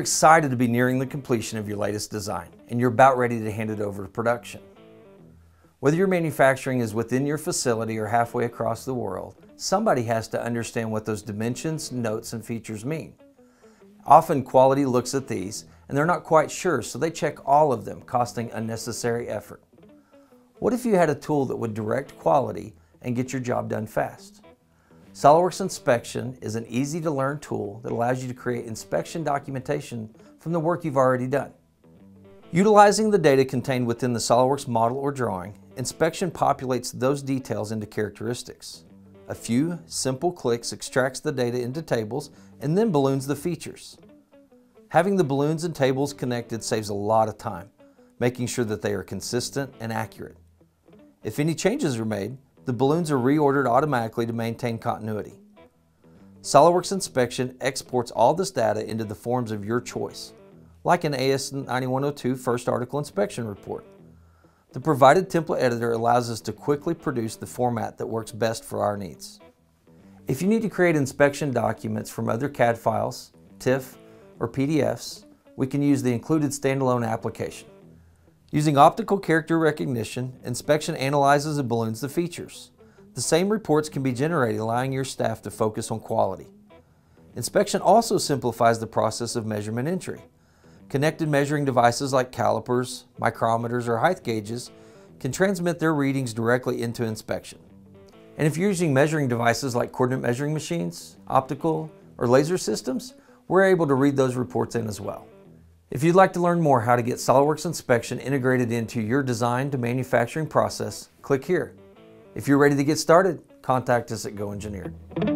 excited to be nearing the completion of your latest design and you're about ready to hand it over to production. Whether your manufacturing is within your facility or halfway across the world, somebody has to understand what those dimensions, notes, and features mean. Often quality looks at these and they're not quite sure, so they check all of them, costing unnecessary effort. What if you had a tool that would direct quality and get your job done fast? SOLIDWORKS Inspection is an easy to learn tool that allows you to create inspection documentation from the work you've already done. Utilizing the data contained within the SOLIDWORKS model or drawing, inspection populates those details into characteristics. A few simple clicks extracts the data into tables and then balloons the features. Having the balloons and tables connected saves a lot of time, making sure that they are consistent and accurate. If any changes are made, the balloons are reordered automatically to maintain continuity. SOLIDWORKS Inspection exports all this data into the forms of your choice, like an AS9102 First Article Inspection Report. The provided template editor allows us to quickly produce the format that works best for our needs. If you need to create inspection documents from other CAD files, TIFF, or PDFs, we can use the included standalone application. Using optical character recognition, inspection analyzes and balloons the features. The same reports can be generated allowing your staff to focus on quality. Inspection also simplifies the process of measurement entry. Connected measuring devices like calipers, micrometers, or height gauges can transmit their readings directly into inspection. And if you're using measuring devices like coordinate measuring machines, optical, or laser systems, we're able to read those reports in as well. If you'd like to learn more how to get SOLIDWORKS Inspection integrated into your design to manufacturing process, click here. If you're ready to get started, contact us at GoEngineer.